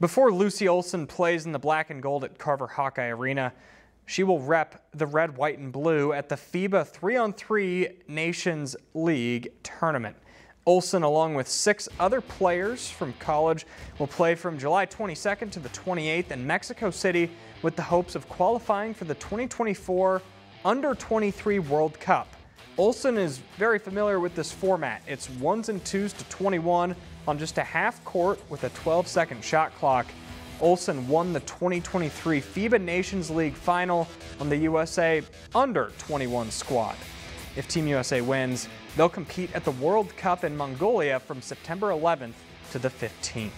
Before Lucy Olsen plays in the black and gold at Carver Hawkeye Arena, she will rep the red, white, and blue at the FIBA 3-on-3 Nations League tournament. Olsen, along with six other players from college, will play from July 22nd to the 28th in Mexico City with the hopes of qualifying for the 2024 Under-23 World Cup. Olsen is very familiar with this format. It's ones and twos to 21 on just a half court with a 12 second shot clock. Olsen won the 2023 FIBA Nations League final on the USA under 21 squad. If Team USA wins, they'll compete at the World Cup in Mongolia from September 11th to the 15th.